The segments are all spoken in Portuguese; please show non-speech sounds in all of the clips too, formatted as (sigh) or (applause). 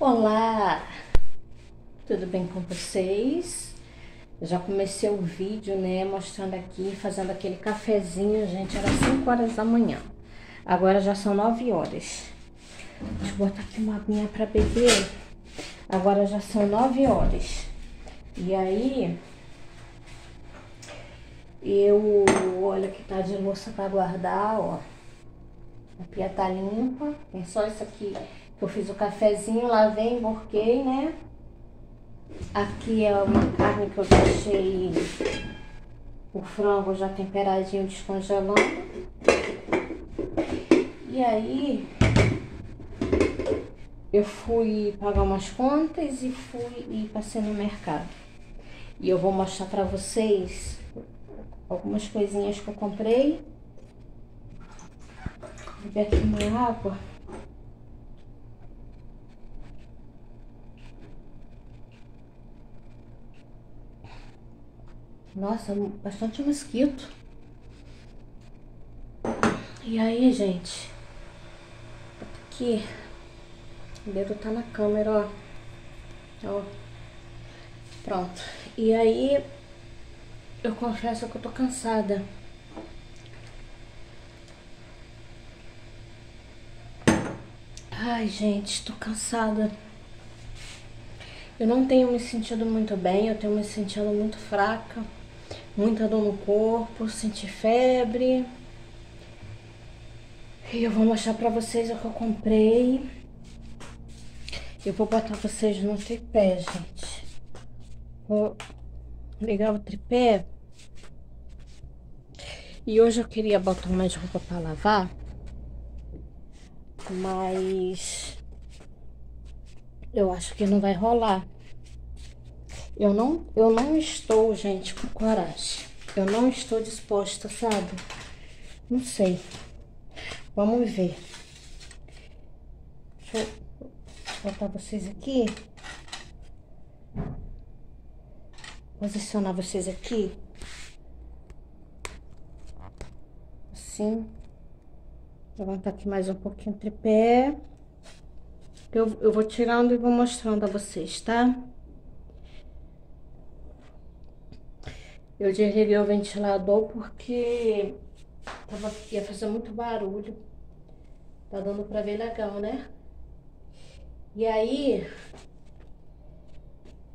Olá, tudo bem com vocês? Eu já comecei o vídeo, né, mostrando aqui, fazendo aquele cafezinho, gente, era 5 horas da manhã. Agora já são 9 horas. Deixa eu botar aqui uma aguinha pra beber. Agora já são 9 horas. E aí, eu, olha que tá de louça pra guardar, ó. A pia tá limpa, tem só isso aqui eu fiz o cafezinho, lavei, emborquei, né? Aqui é uma carne que eu deixei o frango já temperadinho, descongelando. E aí, eu fui pagar umas contas e fui e passei no mercado. E eu vou mostrar pra vocês algumas coisinhas que eu comprei. Vou beber aqui uma água. Nossa, bastante mosquito. E aí, gente? Aqui. O dedo tá na câmera, ó. Ó. Pronto. E aí, eu confesso que eu tô cansada. Ai, gente, tô cansada. Eu não tenho me sentido muito bem, eu tenho me sentido muito fraca muita dor no corpo, senti febre. E eu vou mostrar pra vocês o que eu comprei. Eu vou botar vocês no tripé, gente. Vou ligar o tripé. E hoje eu queria botar mais roupa pra lavar. Mas... Eu acho que não vai rolar. Eu não, eu não estou, gente, com coragem. Eu não estou disposta, sabe? Não sei. Vamos ver. Deixa eu botar vocês aqui. Posicionar vocês aqui. Assim. Levantar aqui mais um pouquinho o tripé. Eu, eu vou tirando e vou mostrando a vocês, tá? Eu desliguei o ventilador porque tava, ia fazer muito barulho. Tá dando pra ver legal, né? E aí,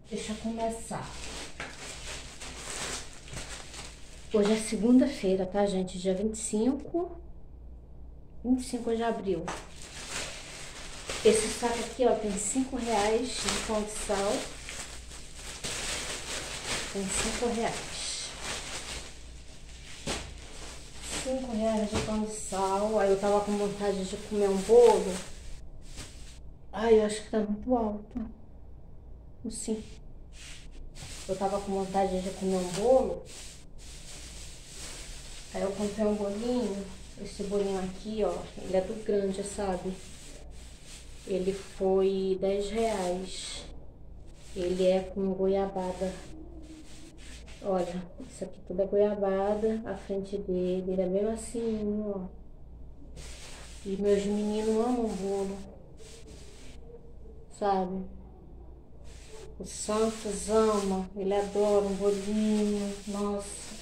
deixa eu começar. Hoje é segunda-feira, tá, gente? Dia 25, 25 de abril. Esse saco aqui, ó, tem 5 reais de pão de sal. Tem 5 reais. 5 reais de pão de sal. Aí eu tava com vontade de comer um bolo. Ai, eu acho que tá muito alto. Sim. Eu tava com vontade de comer um bolo. Aí eu comprei um bolinho. Esse bolinho aqui, ó, ele é do grande, sabe? Ele foi 10 reais. Ele é com goiabada. Olha, isso aqui tudo é goiabada, a frente dele, ele é bem macio, ó. E meus meninos amam bolo, sabe? O Santos ama, ele adora um bolinho, nossa.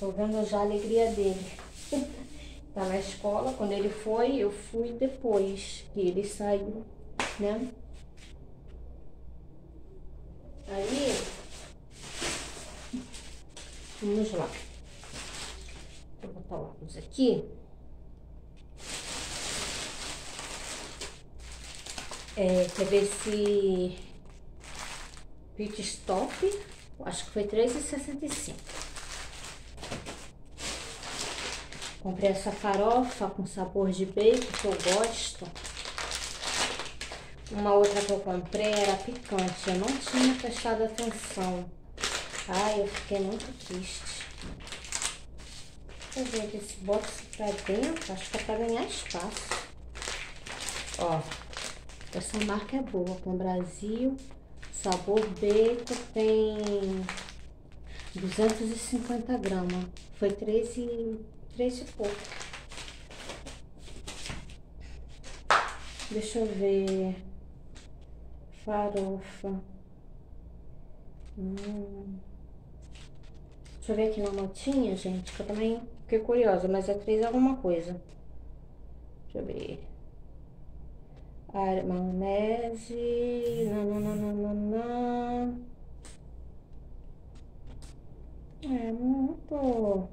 Tô vendo já a alegria dele. (laughs) tá na escola, quando ele foi, eu fui depois que ele saiu, né? Aí, Vamos lá. Vou botar o aqui. É, quer ver se pit stop, acho que foi R$3,65. Comprei essa farofa com sabor de bacon que eu gosto. Uma outra que eu comprei era picante, eu não tinha prestado atenção. Ai, eu fiquei muito triste. Eu ver esse box pra dentro. Acho que é pra ganhar espaço. Ó, essa marca é boa. Com Brasil, sabor bacon, tem 250 gramas. Foi 13, e pouco. Deixa eu ver. Farofa. Hum. Deixa eu ver aqui na notinha, gente, que eu também fiquei curiosa, mas é três alguma coisa. Deixa eu ver. Maionese. Nananana. É, não tô.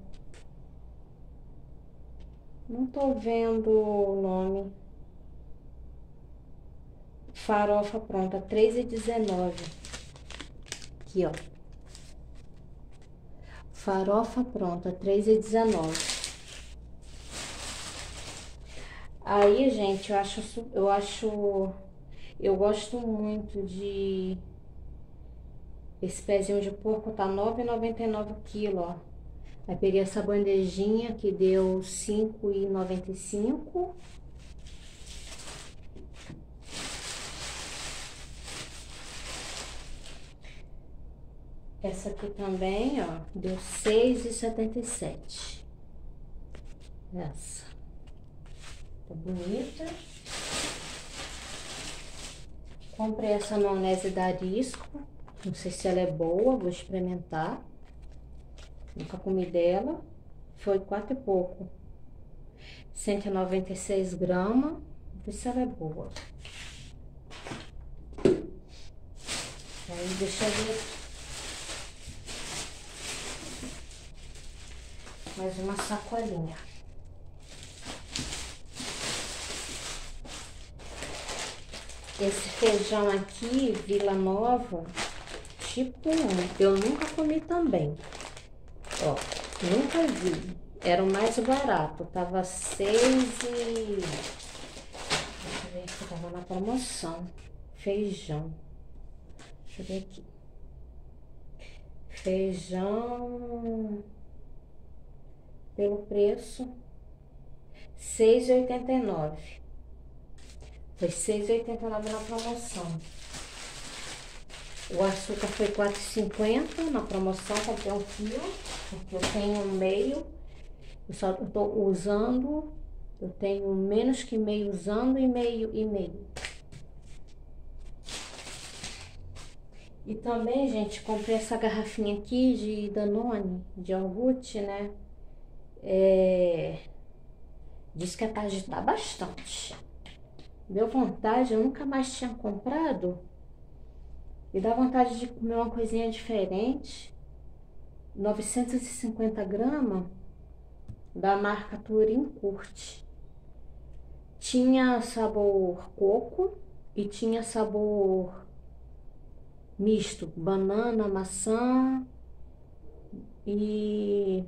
Não tô vendo o nome. Farofa pronta, três e dezenove. Aqui, ó. Farofa pronta, três e dezenove. Aí, gente, eu acho, eu acho, eu gosto muito de esse pezinho de porco tá 9,99 o quilo, ó. Aí peguei essa bandejinha que deu 5,95. Essa aqui também, ó, deu 6,77. Essa. Tá bonita. Comprei essa maionese da Arisco. Não sei se ela é boa, vou experimentar. Nunca comi dela. Foi quatro e pouco. 196 gramas. Vou ver se ela é boa. Aí deixa eu ver. Mais uma sacolinha. Esse feijão aqui, Vila Nova, tipo um, eu nunca comi também. Ó, nunca vi. Era o mais barato, tava seis e... Deixa eu ver se tava na promoção. Feijão. Deixa eu ver aqui. Feijão... Pelo preço... Seis e oitenta e nove. Foi 6,89 na promoção. O açúcar foi 4,50 na promoção, comprei um quilo, porque eu tenho meio. Eu só estou usando, eu tenho menos que meio usando e meio e meio. E também, gente, comprei essa garrafinha aqui de Danone, de iogurte, né? É... Diz que é para agitar bastante. Deu vontade, eu nunca mais tinha comprado. E dá vontade de comer uma coisinha diferente. 950 gramas da marca Turim Curte. Tinha sabor coco e tinha sabor misto, banana, maçã e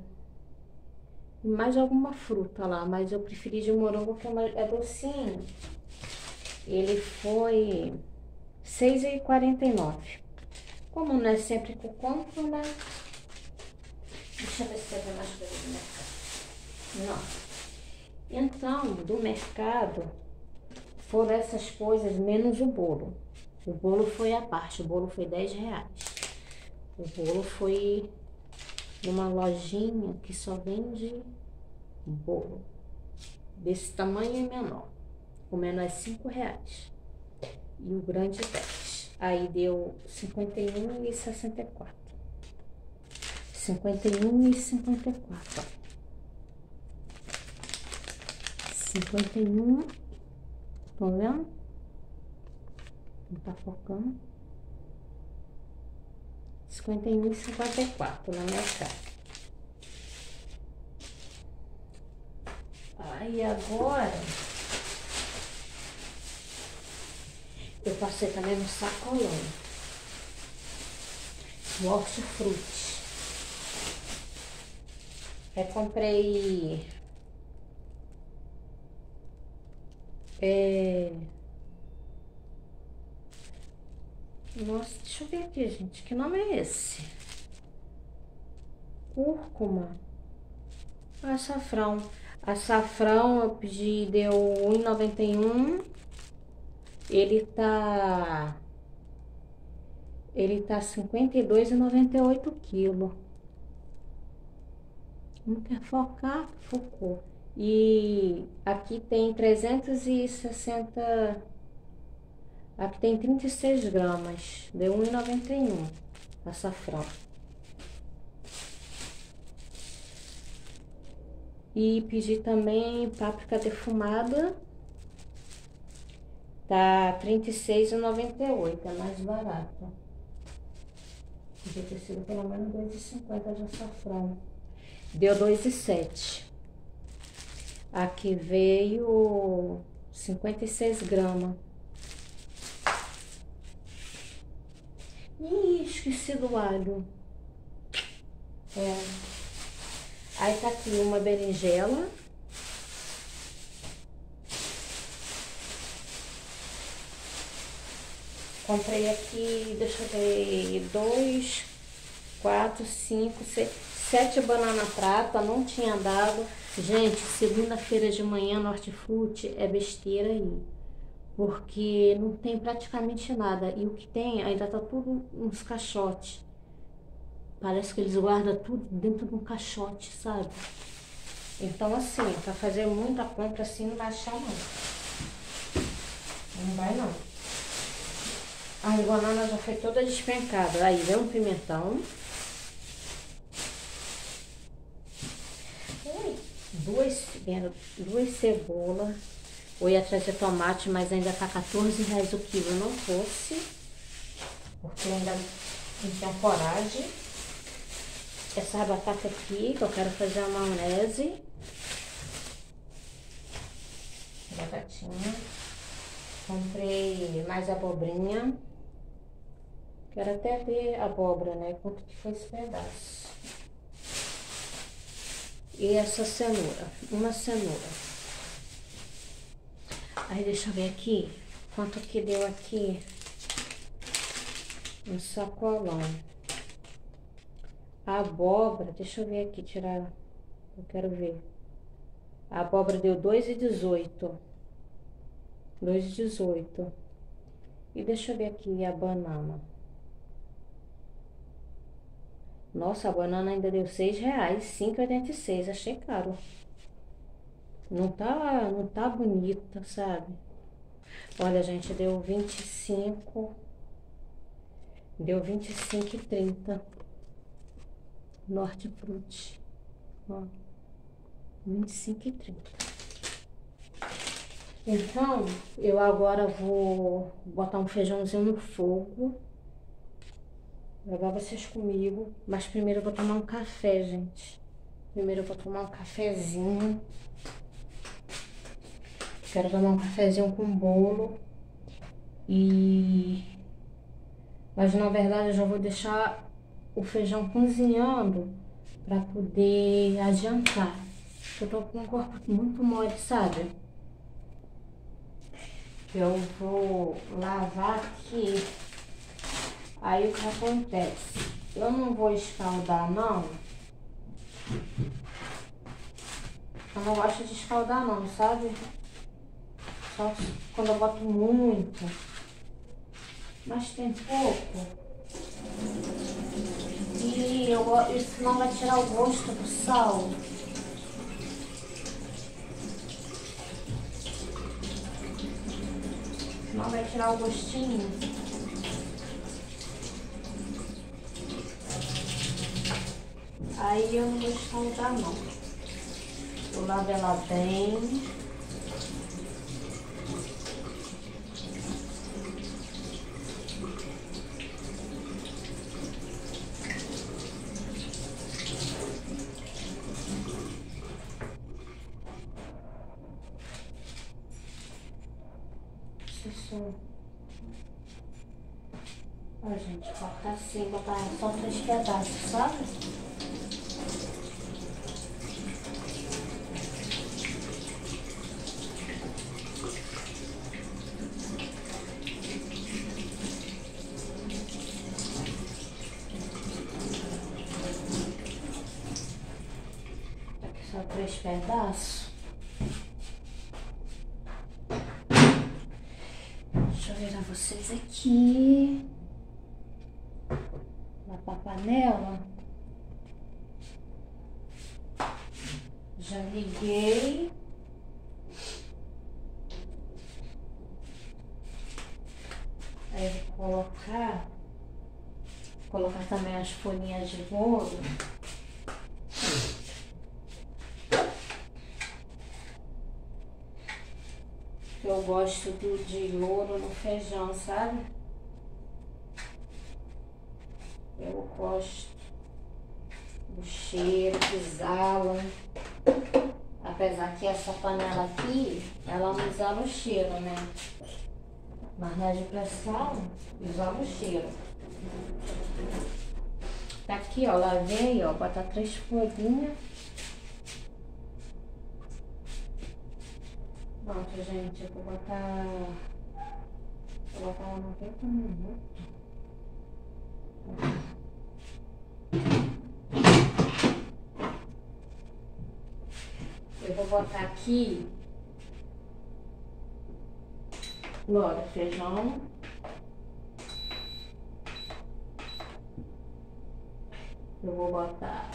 mais alguma fruta lá, mas eu preferi de morango que é, é docinho ele foi R$ 6,49. Como não é sempre eu compro, né? Deixa eu ver se tem mais coisa do mercado. Não. Então, do mercado, foram essas coisas, menos o bolo. O bolo foi a parte, o bolo foi 10 reais. O bolo foi numa lojinha que só vende bolo. Desse tamanho e menor. O menor é 5 reais. E o grande 10. Aí deu 51 e 64. 51 e 54. 51. Estão vendo? Não tá focando. 51 e 54 na minha cara. Aí agora Eu passei também no sacolão. No hortifruti. Aí comprei... É... Nossa, deixa eu ver aqui, gente. Que nome é esse? Cúrcuma. Açafrão. Açafrão eu pedi, deu R$1,91. Ele tá ele tá 52,98 quilos. Não quer focar? Focou. E aqui tem 360 Aqui tem 36 gramas, deu 1,91 açafrão. E pedi também páprica defumada, tá R$ 36,98, é mais barato. Podia ter sido pelo menos 2,50 de açafrão. Deu 2,7. Aqui veio 56 gramas. Ih, esqueci do alho. É. Aí tá aqui uma berinjela. Comprei aqui, deixa eu ver, dois, quatro, cinco, seis, sete banana prata, não tinha dado. Gente, segunda-feira de manhã no hortifruti é besteira aí. Porque não tem praticamente nada. E o que tem ainda tá tudo nos caixotes. Parece que eles guardam tudo dentro de um caixote, sabe? Então assim, pra fazer muita compra assim não vai achar não. Não vai não. A banana já foi toda despencada. Aí vem um pimentão. Duas, duas cebolas. Eu ia trazer tomate, mas ainda tá 14 reais o quilo. Não fosse. Porque ainda não tinha coragem. Essa batata aqui, que eu quero fazer a maionese. Batatinha. Comprei mais abobrinha. Quero até ver a abóbora, né? Quanto que foi esse pedaço. E essa cenoura, uma cenoura. Aí deixa eu ver aqui, quanto que deu aqui. Um sacolão. A abóbora, deixa eu ver aqui, tirar, eu quero ver. A abóbora deu 2,18. 2,18. E deixa eu ver aqui a banana. Nossa, a banana ainda deu oitenta e seis. Achei caro. Não tá, não tá bonita, sabe? Olha, gente, deu vinte e cinco. Deu vinte e cinco e trinta. Norte Frute. Ó. Vinte e cinco e trinta. Então, eu agora vou botar um feijãozinho no fogo levar vocês comigo. Mas primeiro eu vou tomar um café, gente. Primeiro eu vou tomar um cafezinho. Quero tomar um cafezinho com bolo. E... Mas na verdade eu já vou deixar o feijão cozinhando para poder adiantar. Eu tô com o corpo muito mole, sabe? Eu vou lavar aqui Aí o que acontece? Eu não vou escaldar não. Eu não gosto de escaldar não, sabe? Quando eu boto muito. Mas tem pouco. E eu, isso não vai tirar o gosto do sal. Não vai tirar o gostinho. Aí eu não vou escaldar não. Eu lavo ela bem. Isso. Ó, gente, cortar assim, botar só três pedaços, sabe? Pedaço. Deixa eu virar vocês aqui. Na panela. Já liguei. deve colocar. Colocar também as folhinhas de bolo. Eu gosto do, de louro no feijão, sabe? Eu gosto do cheiro que exala. Apesar que essa panela aqui, ela não exala o cheiro, né? Mas na de pressão, exala o cheiro. Tá aqui, ó, lavei, ó, botar três folhinhas. Pronto, gente, eu vou botar... Vou botar 90 minutos. Eu vou botar aqui logo feijão. Eu vou botar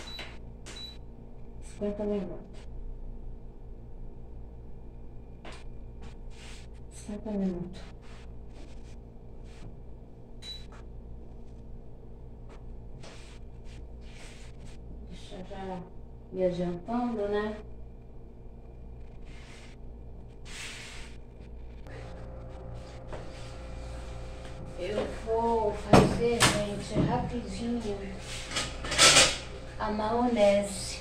50 minutos. 50 minutos. Deixa eu já ir adiantando, né? Eu vou fazer, gente, rapidinho a maionese.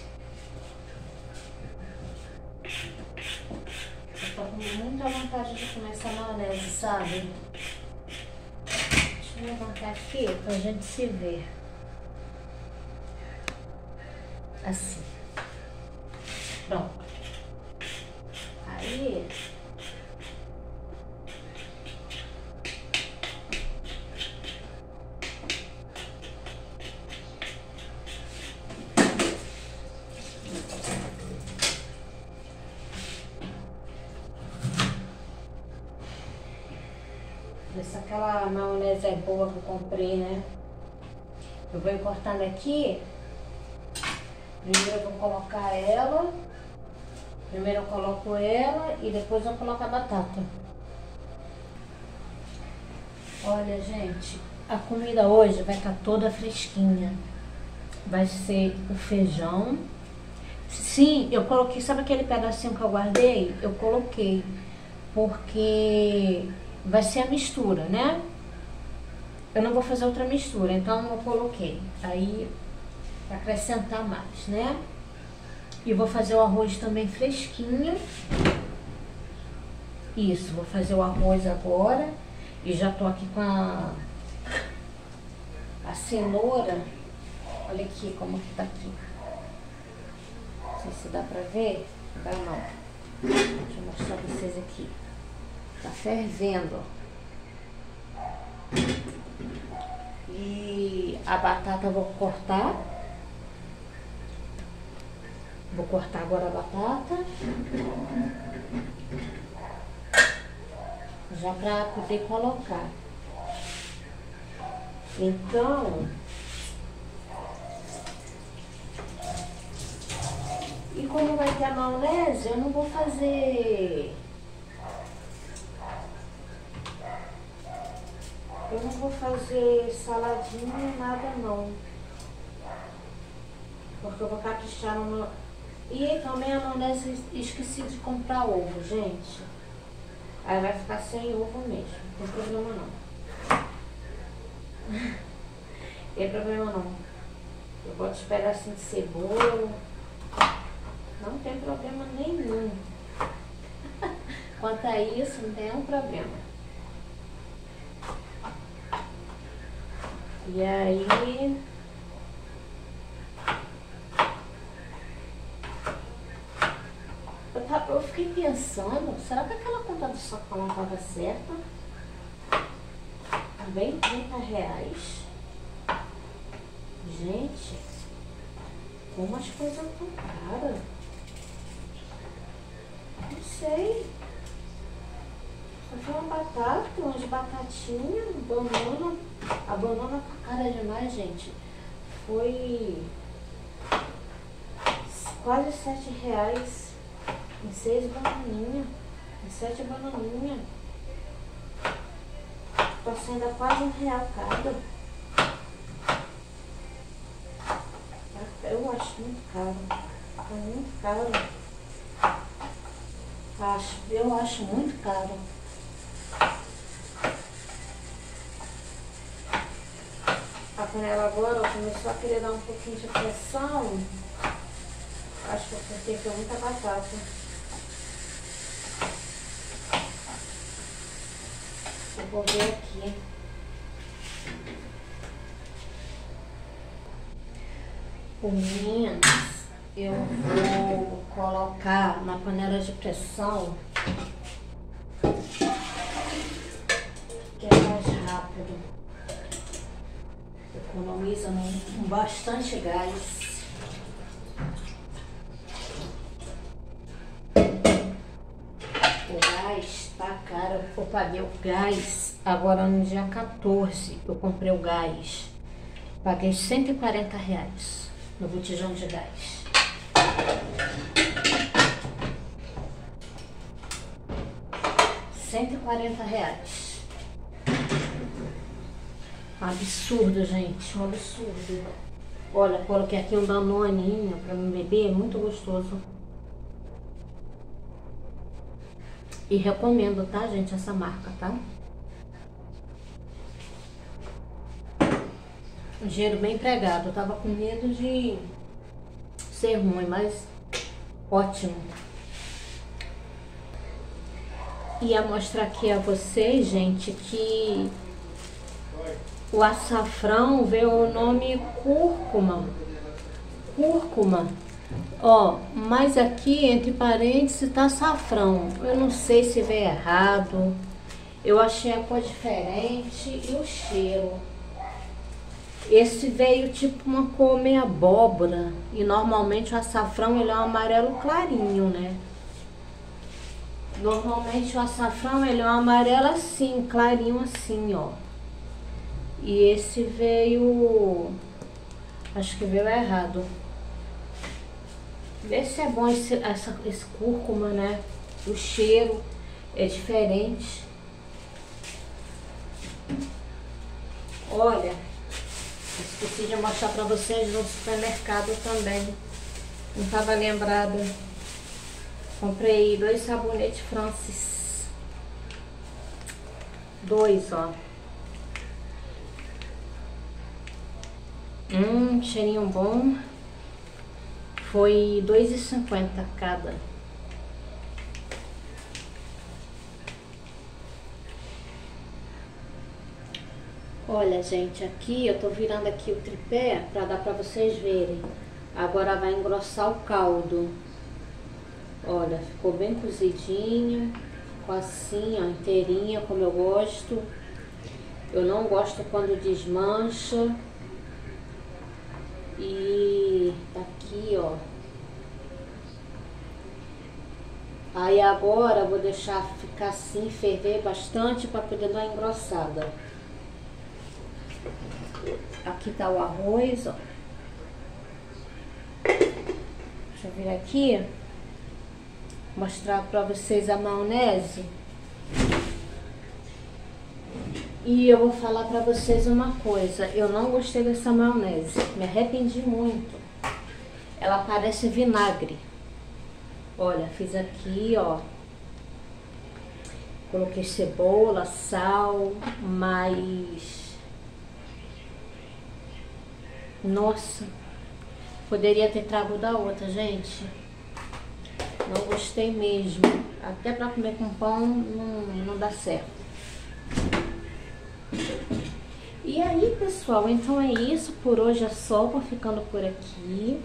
Eu tô com muita vontade de comer essa maionese, sabe? Deixa eu levantar aqui pra gente se ver. Assim. Pronto. Aí Ver se aquela maionese é boa que eu comprei, né? Eu vou cortando aqui. Primeiro eu vou colocar ela. Primeiro eu coloco ela e depois eu coloco a batata. Olha, gente, a comida hoje vai estar toda fresquinha. Vai ser o feijão. Sim, eu coloquei, sabe aquele pedacinho que eu guardei? Eu coloquei, porque vai ser a mistura, né? Eu não vou fazer outra mistura, então eu coloquei. Aí, para acrescentar mais, né? E vou fazer o arroz também fresquinho. Isso, vou fazer o arroz agora. E já tô aqui com a, a cenoura. Olha aqui como que tá aqui. Não sei se dá pra ver. Dá não. Deixa eu mostrar pra vocês aqui. Tá fervendo. E a batata eu vou cortar. Vou cortar agora a batata. Já para poder colocar. Então, e como vai ter a maionese, eu não vou fazer Eu não vou fazer saladinha, nada não. Porque eu vou caprichar no... E também a maionese, esqueci de comprar ovo, gente. Aí vai ficar sem ovo mesmo. Não tem problema não. (laughs) tem problema não. Eu boto os pedacinhos de cebola. Não tem problema nenhum. (laughs) Quanto a isso, não tem nenhum problema. E aí. Eu, fiquei pensando, será que aquela conta do sacolão estava certa? Também 30 reais. Gente, como as coisas estão caras. Não sei. Foi uma batata, umas batatinhas, banana. A banana tá cara demais, gente. Foi quase sete reais em seis bananinhas. Em sete bananinhas. Tá sendo quase um real cada. Eu acho muito caro. É muito caro. Acho, eu acho muito caro. Panela agora começou a querer dar um pouquinho de pressão. Acho que eu porque muita batata. Eu vou ver aqui. Por menos, eu vou colocar na panela de pressão que é mais rápido. Economiza bastante gás. O gás tá caro. Eu paguei o gás agora no dia 14. Eu comprei o gás. Paguei 140 reais no botijão de gás. E quarenta reais. Absurdo, gente. Um absurdo. Olha, coloquei aqui um danoninho para mim beber. É muito gostoso. E recomendo, tá, gente, essa marca, tá? Um dinheiro bem empregado. Eu tava com medo de ser ruim, mas ótimo. Ia mostrar aqui a vocês, gente, que o açafrão veio o nome cúrcuma. Cúrcuma. Ó, mas aqui entre parênteses tá açafrão. Eu não sei se veio errado. Eu achei a cor diferente e o cheiro. Esse veio tipo uma cor meio abóbora. E normalmente o açafrão ele é um amarelo clarinho, né? Normalmente o açafrão ele é um amarelo assim, clarinho assim, ó. E esse veio... Acho que veio errado. Vê se é bom esse, essa, esse cúrcuma, né? O cheiro é diferente. Olha, esqueci de mostrar pra vocês no supermercado também. Não tava lembrada. Comprei dois sabonetes Francis. Dois, ó. Hum, cheirinho bom. Foi R$2,50 cada. Olha, gente, aqui eu tô virando aqui o tripé para dar para vocês verem. Agora vai engrossar o caldo. Olha, ficou bem cozidinho, ficou assim, ó, inteirinha, como eu gosto. Eu não gosto quando desmancha. E tá aqui, ó. Aí agora vou deixar ficar assim, ferver bastante para poder dar uma engrossada. Aqui tá o arroz, ó. Deixa eu vir aqui. Mostrar pra vocês a maionese. E eu vou falar pra vocês uma coisa. Eu não gostei dessa maionese. Me arrependi muito. Ela parece vinagre. Olha, fiz aqui, ó. Coloquei cebola, sal, mais nossa, poderia ter trago da outra, gente. Não gostei mesmo. Até pra comer com pão não, não dá certo. E aí, pessoal, então é isso. Por hoje é só, vou ficando por aqui.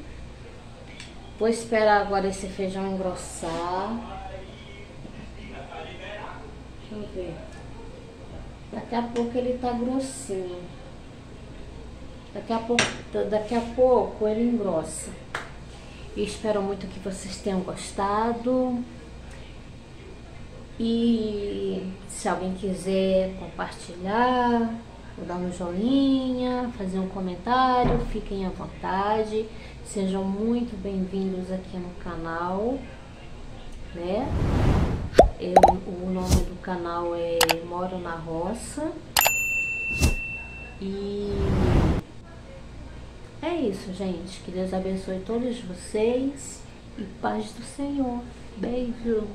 Vou esperar agora esse feijão engrossar. Deixa eu ver. Daqui a pouco ele tá grossinho. Daqui a pouco, daqui a pouco ele engrossa. E espero muito que vocês tenham gostado. E se alguém quiser compartilhar, dar um joinha, fazer um comentário, fiquem à vontade. Sejam muito bem-vindos aqui no canal, né? Eu, o nome do canal é Moro na Roça. E é isso, gente. Que Deus abençoe todos vocês e paz do Senhor. Beijo.